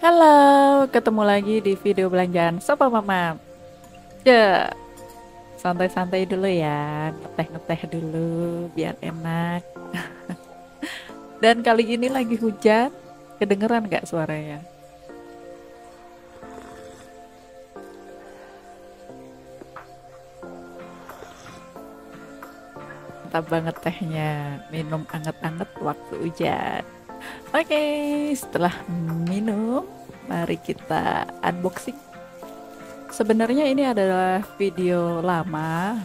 Halo, ketemu lagi di video belanjaan Sopa Mama. Ya, santai-santai dulu ya, ngeteh-ngeteh dulu biar enak. Dan kali ini lagi hujan, kedengeran nggak suaranya? Mantap banget tehnya, minum anget-anget waktu hujan. Oke, setelah minum, mari kita unboxing. Sebenarnya ini adalah video lama,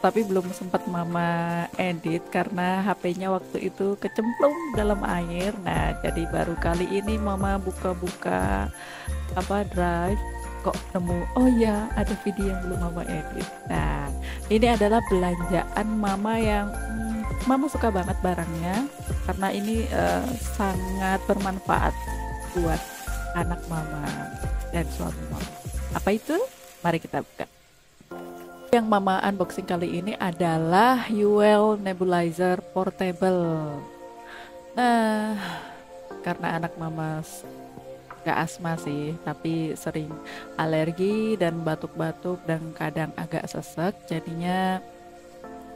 tapi belum sempat mama edit karena HP-nya waktu itu kecemplung dalam air. Nah, jadi baru kali ini mama buka-buka apa drive kok nemu oh ya ada video yang belum mama edit nah ini adalah belanjaan mama yang hmm, mama suka banget barangnya karena ini uh, sangat bermanfaat buat anak mama dan suami mama. Apa itu? Mari kita buka. Yang mama unboxing kali ini adalah UL Nebulizer Portable. Nah karena anak mama gak asma sih tapi sering alergi dan batuk-batuk dan kadang agak sesek jadinya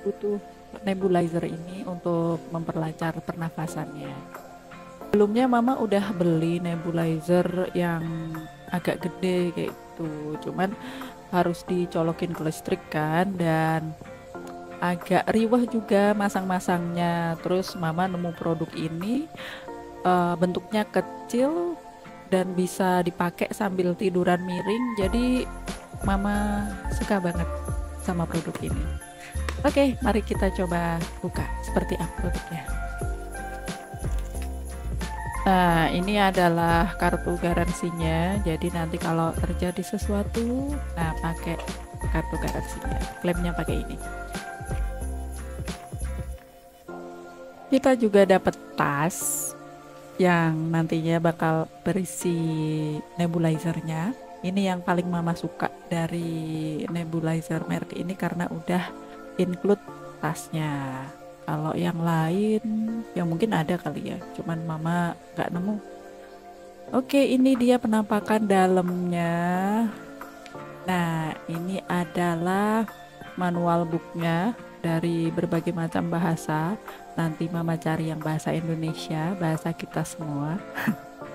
butuh nebulizer ini untuk memperlancar pernafasannya. Sebelumnya mama udah beli nebulizer yang agak gede kayak gitu. Cuman harus dicolokin ke listrik kan dan agak riwah juga masang-masangnya. Terus mama nemu produk ini uh, bentuknya kecil dan bisa dipakai sambil tiduran miring. Jadi mama suka banget sama produk ini oke mari kita coba buka seperti apa produknya nah ini adalah kartu garansinya. Jadi nanti kalau terjadi sesuatu nah pakai kartu garansinya. Klaimnya pakai ini. Kita juga dapat tas yang nantinya bakal berisi nebulizernya. Ini yang paling mama suka dari nebulizer merek ini karena udah include tasnya. Kalau yang lain, yang mungkin ada kali ya, cuman mama nggak nemu. Oke, ini dia penampakan dalamnya. Nah, ini adalah manual booknya dari berbagai macam bahasa. Nanti mama cari yang bahasa Indonesia, bahasa kita semua.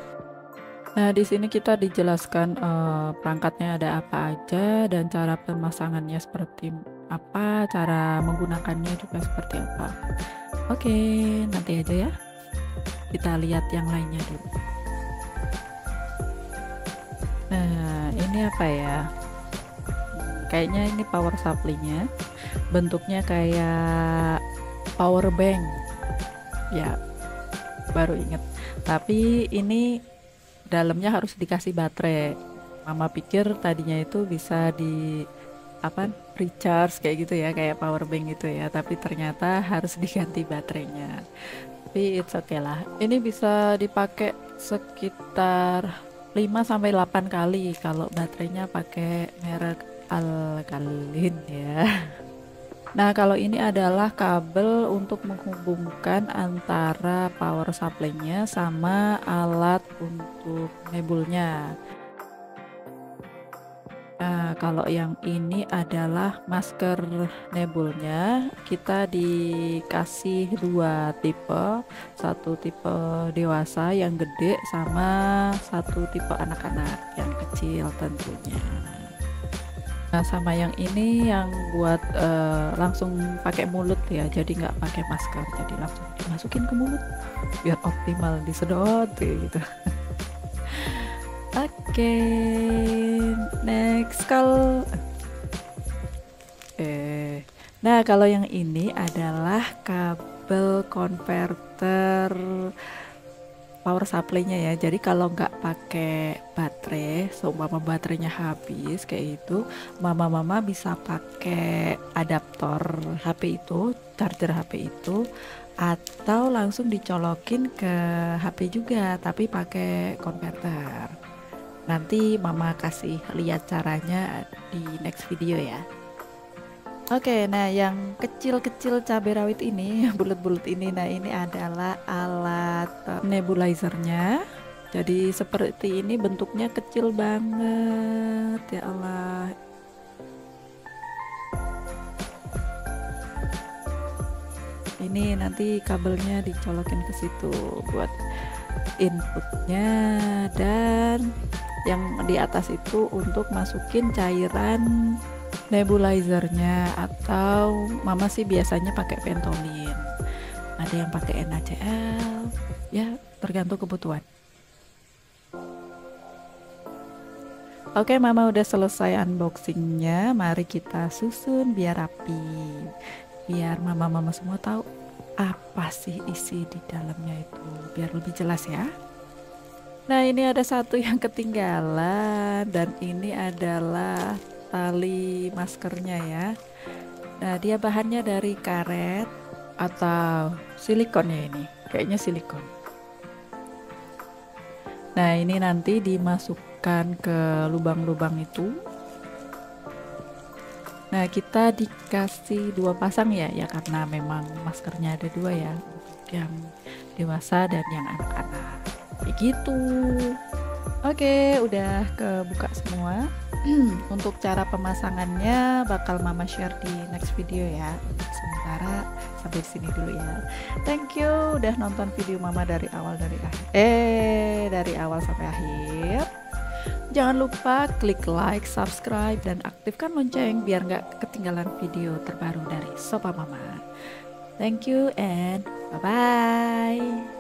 nah, di sini kita dijelaskan uh, perangkatnya ada apa aja dan cara pemasangannya seperti apa, cara menggunakannya juga seperti apa. Oke, nanti aja ya. Kita lihat yang lainnya dulu. Nah, ini apa ya? Kayaknya ini power supply-nya bentuknya kayak power bank ya baru inget tapi ini dalamnya harus dikasih baterai mama pikir tadinya itu bisa di apa recharge kayak gitu ya kayak power bank gitu ya tapi ternyata harus diganti baterainya. Tapi it's okay lah. Ini bisa dipakai sekitar 5 sampai 8 kali kalau baterainya pakai merek alkalin ya. Nah, kalau ini adalah kabel untuk menghubungkan antara power supply-nya sama alat untuk nebulnya. Nah, kalau yang ini adalah masker nebulnya. Kita dikasih dua tipe, satu tipe dewasa yang gede sama satu tipe anak-anak yang kecil tentunya. Nah, sama yang ini yang buat uh, langsung pakai mulut ya, jadi nggak pakai masker, jadi langsung dimasukin ke mulut biar optimal disedot gitu. Oke, okay, next kalau eh, nah kalau yang ini adalah kabel konverter power supply-nya ya. Jadi kalau nggak pakai baterai, seumpama baterainya habis kayak itu, mama-mama bisa pakai adaptor HP itu, charger HP itu atau langsung dicolokin ke HP juga tapi pakai konverter. Nanti mama kasih lihat caranya di next video ya. Oke, nah yang kecil-kecil cabai rawit ini, bulat-bulat ini, nah ini adalah alat nebulizernya. jadi seperti ini bentuknya kecil banget ya Allah ini nanti kabelnya dicolokin ke situ buat inputnya dan yang di atas itu untuk masukin cairan nebulizernya atau mama sih biasanya pakai pentolin ada yang pakai NaCl ya tergantung kebutuhan. Oke mama udah selesai unboxingnya. Mari kita susun biar rapi. Biar mama-mama semua tahu apa sih isi di dalamnya itu. Biar lebih jelas ya nah ini ada satu yang ketinggalan dan ini adalah tali maskernya ya. Nah dia bahannya dari karet atau silikon ya ini. Kayaknya silikon. Nah ini nanti dimasukkan ke lubang-lubang itu. Nah, kita dikasih dua pasang ya, ya karena memang maskernya ada dua ya, yang dewasa dan yang anak-anak. Begitu. Oke, udah kebuka semua. Untuk cara pemasangannya bakal Mama share di next video ya. Sementara sampai sini dulu ya. Thank you udah nonton video Mama dari awal dari akhir. Eh, dari awal sampai akhir. Jangan lupa klik like, subscribe, dan aktifkan lonceng biar nggak ketinggalan video terbaru dari Sopa Mama. Thank you and bye-bye.